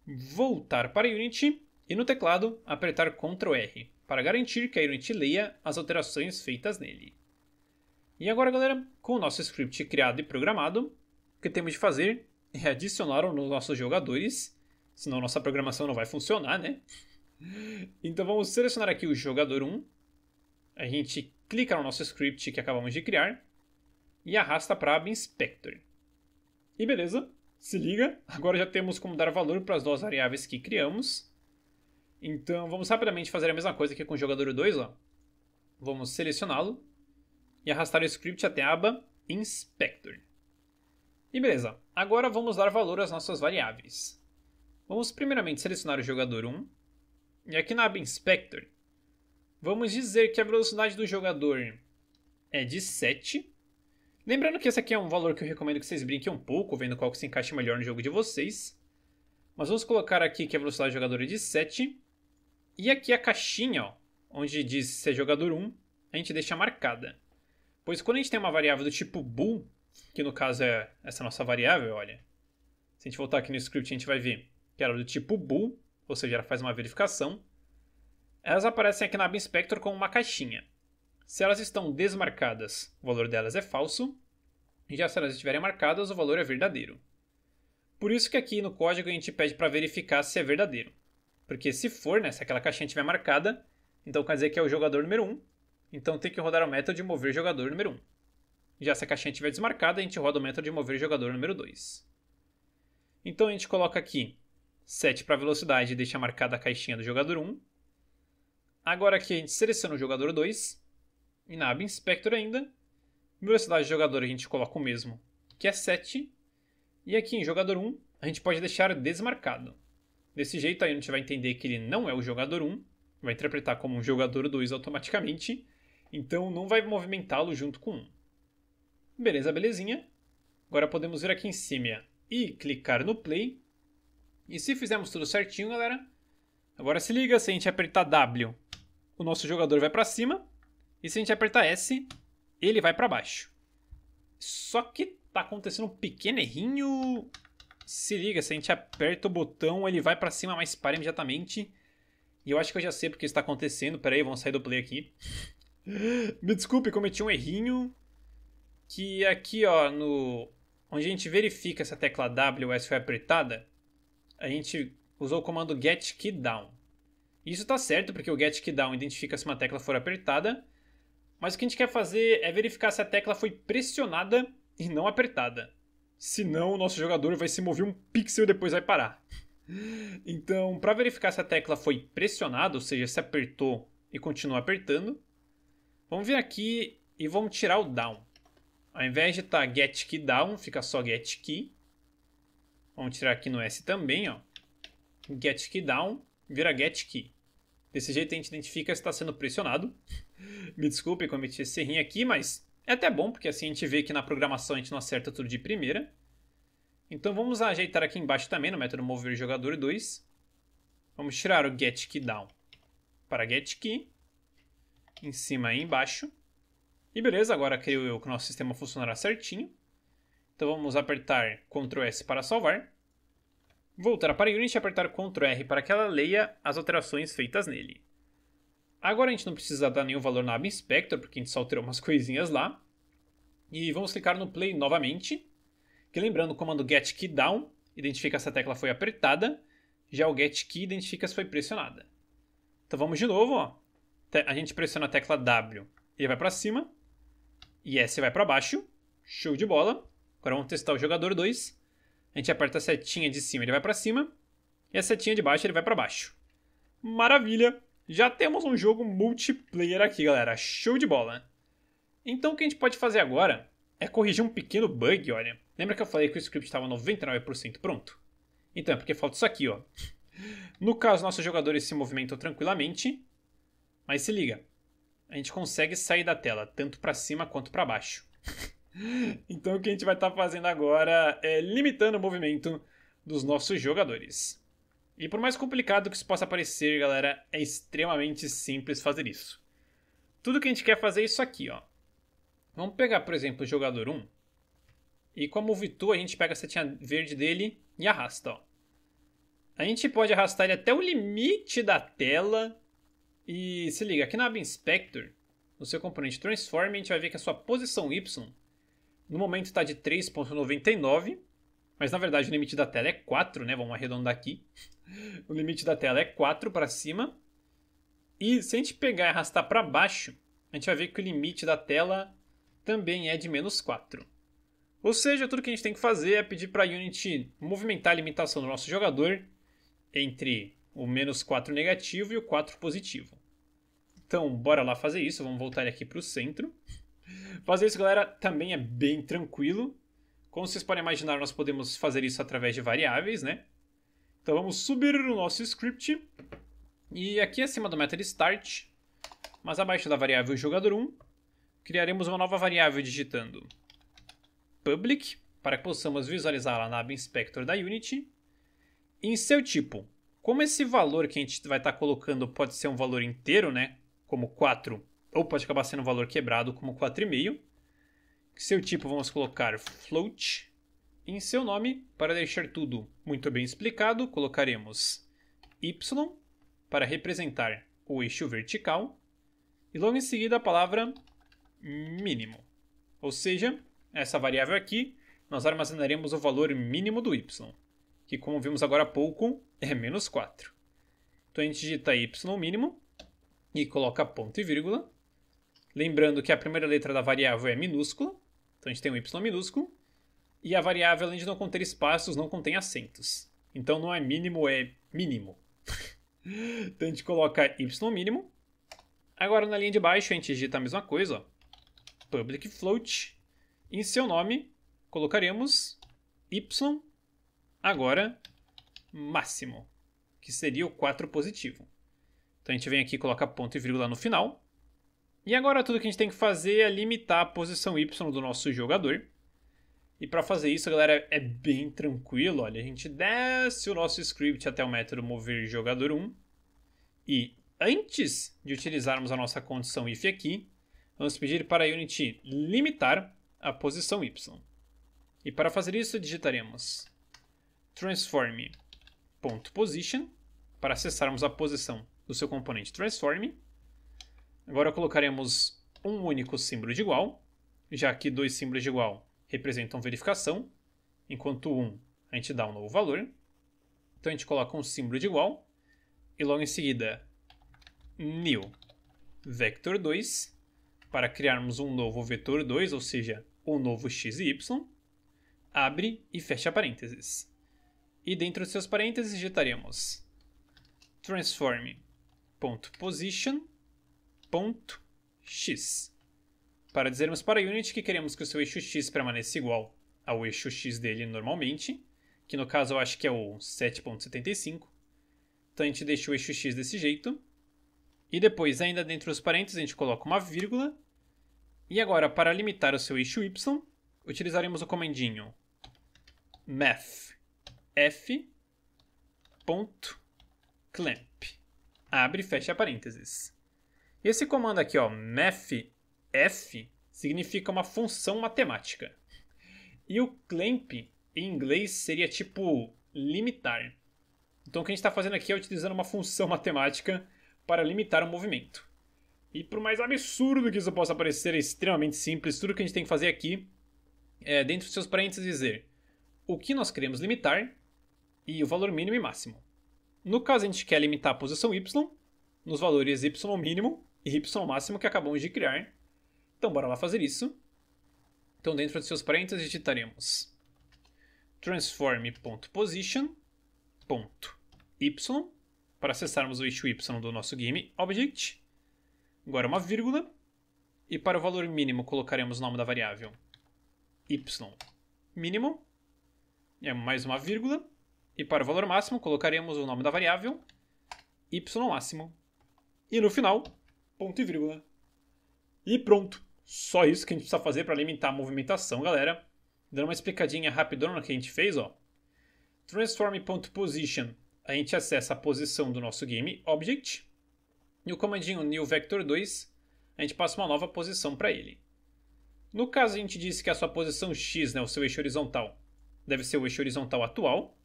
voltar para Unity e no teclado apertar Ctrl R para garantir que a Unity leia as alterações feitas nele. E agora, galera, com o nosso script criado e programado, o que temos de fazer é adicionar nos nossos jogadores, senão nossa programação não vai funcionar, né? [laughs] Então vamos selecionar aqui o jogador 1, a gente clica no nosso script que acabamos de criar e arrasta para a Inspector. E beleza, se liga, agora já temos como dar valor para as duas variáveis que criamos. Então vamos rapidamente fazer a mesma coisa aqui com o jogador 2. Ó. Vamos selecioná-lo e arrastar o script até a aba Inspector. E beleza, agora vamos dar valor às nossas variáveis. Vamos primeiramente selecionar o jogador 1 e aqui na aba Inspector vamos dizer que a velocidade do jogador é de 7 Lembrando que esse aqui é um valor que eu recomendo que vocês brinquem um pouco, vendo qual que se encaixa melhor no jogo de vocês. Mas vamos colocar aqui que a velocidade do jogador é de 7. E aqui a caixinha, ó, onde diz se é jogador 1, a gente deixa marcada. Pois quando a gente tem uma variável do tipo bool, que no caso é essa nossa variável, olha. Se a gente voltar aqui no script, a gente vai ver que ela é do tipo bool, ou seja, ela faz uma verificação. Elas aparecem aqui na aba inspector como uma caixinha. Se elas estão desmarcadas, o valor delas é falso, e já se elas estiverem marcadas, o valor é verdadeiro. Por isso que aqui no código a gente pede para verificar se é verdadeiro. Porque se for, né, se aquela caixinha estiver marcada, então quer dizer que é o jogador número 1. Então tem que rodar o método de mover jogador número 1. Já se a caixinha estiver desmarcada, a gente roda o método de mover jogador número 2. Então a gente coloca aqui 7 para velocidade e deixa marcada a caixinha do jogador 1. Agora aqui a gente seleciona o jogador 2. E na aba Inspector ainda, velocidade do jogador a gente coloca o mesmo, que é 7. E aqui em jogador 1, a gente pode deixar desmarcado. Desse jeito a gente vai entender que ele não é o jogador 1, vai interpretar como um jogador 2 automaticamente, então não vai movimentá-lo junto com 1. Beleza, belezinha. Agora podemos vir aqui em cima e clicar no play. E se fizermos tudo certinho, galera, agora se liga, se a gente apertar W, o nosso jogador vai para cima, e se a gente apertar S, ele vai para baixo. Só que tá acontecendo um pequeno errinho. Se liga, se a gente aperta o botão, ele vai para cima, mas para imediatamente. E eu acho que eu já sei porque está acontecendo. Pera aí, vamos sair do play aqui. [gasps] Me desculpe, cometi um errinho. Que aqui, ó, no onde a gente verifica se a tecla W ou S foi apertada, a gente usou o comando get key down. Isso está certo porque o get key down identifica se uma tecla for apertada mas o que a gente quer fazer é verificar se a tecla foi pressionada e não apertada. Senão, o nosso jogador vai se mover um pixel e depois vai parar. Então, para verificar se a tecla foi pressionada, ou seja, se apertou e continua apertando, vamos vir aqui e vamos tirar o down. Ao invés de estar tá get key down, fica só get key. Vamos tirar aqui no S também, ó. Get key down vira get key. Desse jeito a gente identifica se está sendo pressionado. Me desculpe cometi esse errinho aqui, mas é até bom, porque assim a gente vê que na programação a gente não acerta tudo de primeira. Então vamos ajeitar aqui embaixo também no método mover jogador 2. Vamos tirar o get key down para get key. Em cima e embaixo. E beleza, agora creio eu que o nosso sistema funcionará certinho. Então vamos apertar Ctrl S para salvar. Voltar para Unity e apertar Ctrl R para que ela leia as alterações feitas nele. Agora a gente não precisa dar nenhum valor na aba Inspector, porque a gente só alterou umas [laughs] coisinhas lá. E vamos clicar no Play novamente. Que lembrando, o comando getKeyDown identifica se a tecla foi apertada, já o getKey identifica se foi pressionada. Então vamos de novo, ó. A gente pressiona a tecla W ele vai para cima, e S vai para baixo. Show de bola. Agora vamos testar o jogador 2. A gente aperta a setinha de cima, ele vai para cima. E a setinha de baixo, ele vai para baixo. Maravilha! Já temos um jogo multiplayer aqui, galera. Show de bola! Então o que a gente pode fazer agora é corrigir um pequeno bug, olha. Lembra que eu falei que o script estava 99% pronto? Então é porque falta isso aqui, ó. [laughs] No caso, nossos jogadores se movimentam tranquilamente. Mas se liga, a gente consegue sair da tela tanto para cima quanto para baixo. [laughs] Então o que a gente vai estar tá fazendo agora é limitando o movimento dos nossos jogadores. E por mais complicado que isso possa parecer, galera, é extremamente simples fazer isso. Tudo que a gente quer fazer é isso aqui, ó. Vamos pegar, por exemplo, o jogador 1. E com a Move Tool, a gente pega a setinha verde dele e arrasta, ó. A gente pode arrastar ele até o limite da tela. E se liga, aqui na aba Inspector, no seu componente Transform, a gente vai ver que a sua posição Y no momento está de 3.99, mas na verdade o limite da tela é 4, né? Vamos arredondar aqui. O limite da tela é 4 para cima. E se a gente pegar e arrastar para baixo, a gente vai ver que o limite da tela também é de menos 4. Ou seja, tudo que a gente tem que fazer é pedir para a Unity movimentar a limitação do nosso jogador entre o menos 4 negativo e o 4 positivo. Então, bora lá fazer isso. Vamos voltar aqui para o centro. Fazer isso, galera, também é bem tranquilo. Como vocês podem imaginar, nós podemos fazer isso através de variáveis, né? Então vamos subir o nosso script. E aqui acima do método start, mas abaixo da variável jogador1, criaremos uma nova variável digitando public, para que possamos visualizá-la na aba inspector da Unity. Em seu tipo, como esse valor que a gente vai estar colocando pode ser um valor inteiro, né? como 4, ou pode acabar sendo um valor quebrado como 4,5. Seu tipo vamos colocar float. Em seu nome, para deixar tudo muito bem explicado, colocaremos y para representar o eixo vertical e logo em seguida a palavra mínimo. Ou seja, essa variável aqui, nós armazenaremos o valor mínimo do y, que como vimos agora há pouco, é menos 4. Então a gente digita y mínimo e coloca ponto e vírgula. Lembrando que a primeira letra da variável é minúscula, então a gente tem um y minúsculo. E a variável, além de não conter espaços, não contém acentos. Então não é mínimo, é mínimo. [laughs] então a gente coloca y mínimo. Agora na linha de baixo a gente digita a mesma coisa. Ó. Public float. Em seu nome colocaremos y agora máximo, que seria o 4 positivo. Então a gente vem aqui e coloca ponto e vírgula no final. E agora tudo que a gente tem que fazer é limitar a posição y do nosso jogador. E para fazer isso, galera, é bem tranquilo. Olha, a gente desce o nosso script até o método mover jogador 1. E antes de utilizarmos a nossa condição if aqui, vamos pedir para a Unity limitar a posição y. E para fazer isso, digitaremos transform.position para acessarmos a posição do seu componente transform. Agora colocaremos um único símbolo de igual, já que dois símbolos de igual representam verificação, enquanto um a gente dá um novo valor. Então a gente coloca um símbolo de igual e logo em seguida new vector 2 para criarmos um novo vetor 2, ou seja, um novo x e y, abre e fecha parênteses. E dentro dos seus parênteses digitaremos transform.position.x para dizermos para a Unity que queremos que o seu eixo x permaneça igual ao eixo x dele normalmente, que no caso eu acho que é o 7.75. Então a gente deixa o eixo x desse jeito. E depois, ainda dentro dos parênteses, a gente coloca uma vírgula. E agora, para limitar o seu eixo y, utilizaremos o comandinho mathf.clamp. Abre e fecha parênteses. Esse comando aqui, ó, math f significa uma função matemática. E o clamp, em inglês, seria tipo limitar. Então o que a gente está fazendo aqui é utilizando uma função matemática para limitar o movimento. E por mais absurdo que isso possa parecer, é extremamente simples. Tudo que a gente tem que fazer aqui é, dentro dos seus parênteses, dizer o que nós queremos limitar e o valor mínimo e máximo. No caso, a gente quer limitar a posição y nos valores y mínimo e y máximo que acabamos de criar. Então, bora lá fazer isso. Então, dentro de seus parênteses, digitaremos transform.position.y para acessarmos o eixo y do nosso game object. Agora uma vírgula. E para o valor mínimo colocaremos o nome da variável y mínimo. E mais uma vírgula. E para o valor máximo colocaremos o nome da variável y máximo. E no final, ponto e vírgula. E pronto. Só isso que a gente precisa fazer para limitar a movimentação, galera. Dando uma explicadinha rapidona que a gente fez, ó. Transform.position, a gente acessa a posição do nosso game object. E o comandinho new vector 2, a gente passa uma nova posição para ele. No caso, a gente disse que a sua posição x, né, o seu eixo horizontal, deve ser o eixo horizontal atual,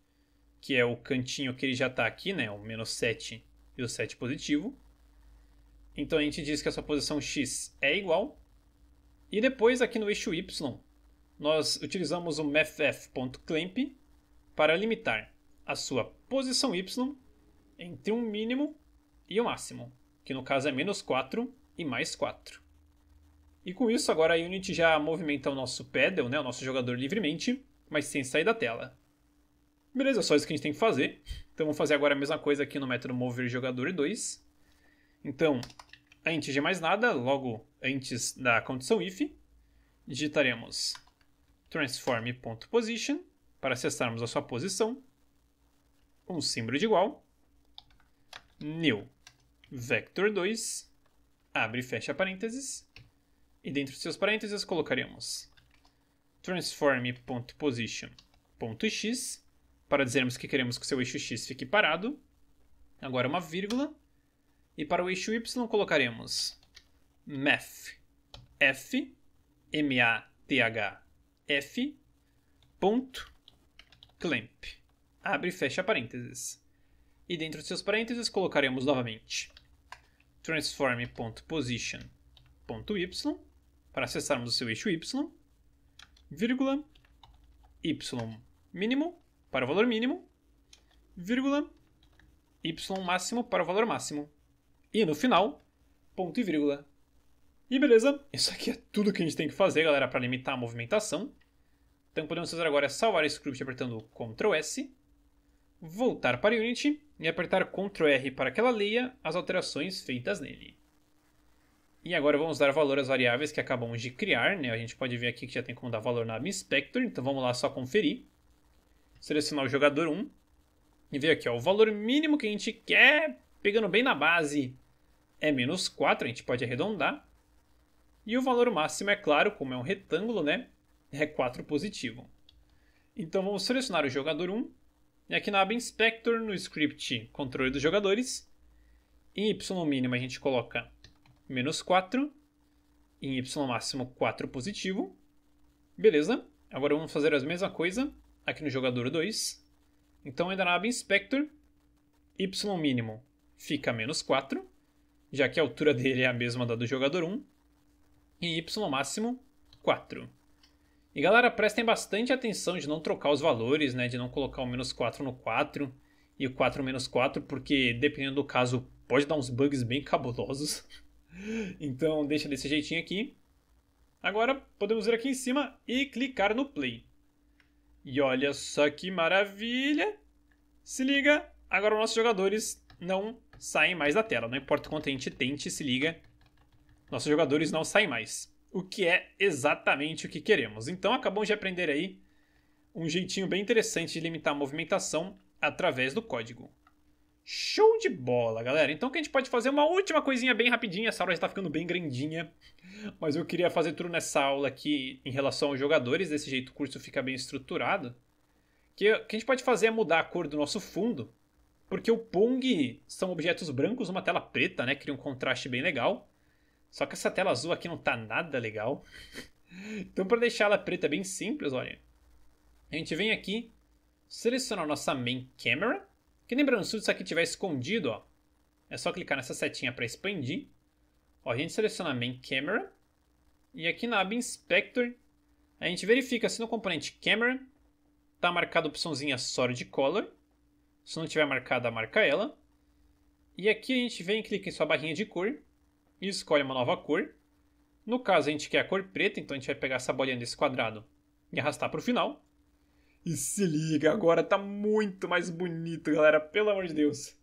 que é o cantinho que ele já está aqui, né, o menos 7 e o 7 positivo. Então a gente diz que a sua posição x é igual. E depois aqui no eixo y, nós utilizamos o mathf.clamp para limitar a sua posição y entre um mínimo e o um máximo, que no caso é menos 4 e mais 4. E com isso agora a Unity já movimenta o nosso pedal, né, o nosso jogador livremente, mas sem sair da tela. Beleza, só isso que a gente tem que fazer. Então vamos fazer agora a mesma coisa aqui no método mover jogador 2. Então, antes de mais nada, logo antes da condição if, digitaremos transform.position para acessarmos a sua posição, um símbolo de igual, new vector 2, abre e fecha parênteses, e dentro de seus parênteses colocaremos transform.position.x para dizermos que queremos que seu eixo x fique parado, agora uma vírgula, E para o eixo Y colocaremos math f, m-a-t-h, f, ponto, clamp. Abre e fecha parênteses. E dentro de seus parênteses colocaremos novamente transform.position.y para acessarmos o seu eixo y, vírgula, y mínimo para o valor mínimo, vírgula, y máximo para o valor máximo. E no final, ponto e vírgula. E beleza, isso aqui é tudo que a gente tem que fazer, galera, para limitar a movimentação. Então podemos fazer agora é salvar esse script apertando Ctrl S, voltar para Unity e apertar Ctrl R para que ela leia as alterações feitas nele. E agora vamos dar valor às variáveis que acabamos de criar, né? A gente pode ver aqui que já tem como dar valor na Inspector, então vamos lá só conferir. Selecionar o jogador 1 e ver aqui, ó, o valor mínimo que a gente quer, pegando bem na base, é menos 4, a gente pode arredondar. E o valor máximo, é claro, como é um retângulo, né? É 4 positivo. Então vamos selecionar o jogador 1 e aqui na aba Inspector, no script Controle dos Jogadores, em Y mínimo a gente coloca menos 4, em Y máximo 4 positivo. Beleza, agora vamos fazer a mesma coisa aqui no jogador 2. Então ainda na aba Inspector, Y mínimo fica menos 4, já que a altura dele é a mesma da do jogador 1, e Y máximo 4. E galera, prestem bastante atenção de não trocar os valores, né? De não colocar o menos 4 no 4 e o 4 menos 4, porque dependendo do caso pode dar uns bugs bem cabulosos. [laughs] então deixa desse jeitinho aqui. Agora podemos vir aqui em cima e clicar no play. E olha só que maravilha! Se liga, agora nossos jogadores não saem mais da tela. Não importa quanto a gente tente, se liga, nossos jogadores não saem mais o que é exatamente o que queremos. Então acabamos de aprender aí um jeitinho bem interessante de limitar a movimentação através do código. Show de bola, galera. Então o que a gente pode fazer uma última coisinha bem rapidinha. Essa aula está ficando bem grandinha. Mas eu queria fazer tudo nessa aula aqui em relação aos jogadores. Desse jeito o curso fica bem estruturado. O que a gente pode fazer é mudar a cor do nosso fundo. Porque o Pong são objetos brancos numa tela preta, né? Cria um contraste bem legal. Só que essa tela azul aqui não tá nada legal. [laughs] então para deixar ela preta bem simples, olha. A gente vem aqui, seleciona a nossa main camera. Que lembrando, se isso aqui estiver escondido, ó, é só clicar nessa setinha para expandir. Ó, a gente seleciona a main camera. E aqui na aba Inspector, a gente verifica se no componente Camera está marcada a opçãozinha Solid Color. Se não tiver marcada, marca ela. E aqui a gente vem clica em sua barrinha de cor e escolhe uma nova cor. No caso, a gente quer a cor preta, então a gente vai pegar essa bolinha desse quadrado e arrastar para o final. E se liga, agora tá muito mais bonito, galera, pelo amor de Deus.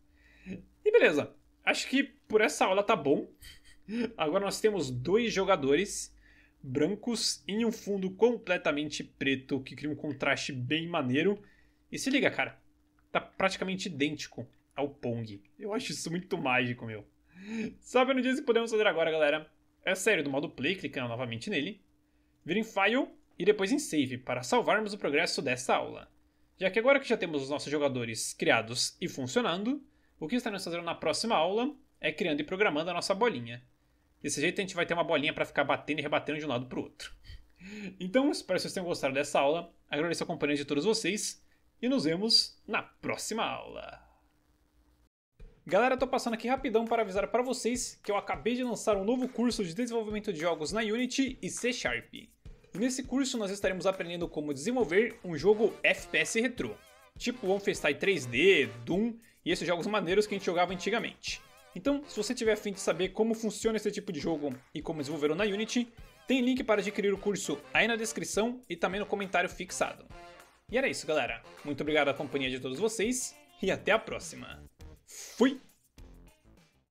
E beleza, acho que por essa aula tá bom. Agora nós temos dois jogadores brancos em um fundo completamente preto que cria um contraste bem maneiro. E se liga, cara, tá praticamente idêntico ao Pong. Eu acho isso muito mágico, meu. Só para não dizer o que podemos fazer agora, galera. É sério do modo play, clicando novamente nele. Vir em File e depois em Save para salvarmos o progresso dessa aula. Já que agora que já temos os nossos jogadores criados e funcionando, o que estaremos fazendo na próxima aula é criando e programando a nossa bolinha. Desse jeito a gente vai ter uma bolinha para ficar batendo e rebatendo de um lado para o outro. Então, espero que vocês tenham gostado dessa aula. Agradeço a companhia de todos vocês e nos vemos na próxima aula. Galera, tô passando aqui rapidão para avisar para vocês que eu acabei de lançar um novo curso de desenvolvimento de jogos na Unity e C Sharp. nesse curso nós estaremos aprendendo como desenvolver um jogo FPS retrô, tipo Wolfenstein 3D, Doom e esses jogos maneiros que a gente jogava antigamente. Então, se você tiver afim de saber como funciona esse tipo de jogo e como desenvolver na Unity, tem link para adquirir o curso aí na descrição e também no comentário fixado. E era isso, galera. Muito obrigado à companhia de todos vocês e até a próxima. Fui!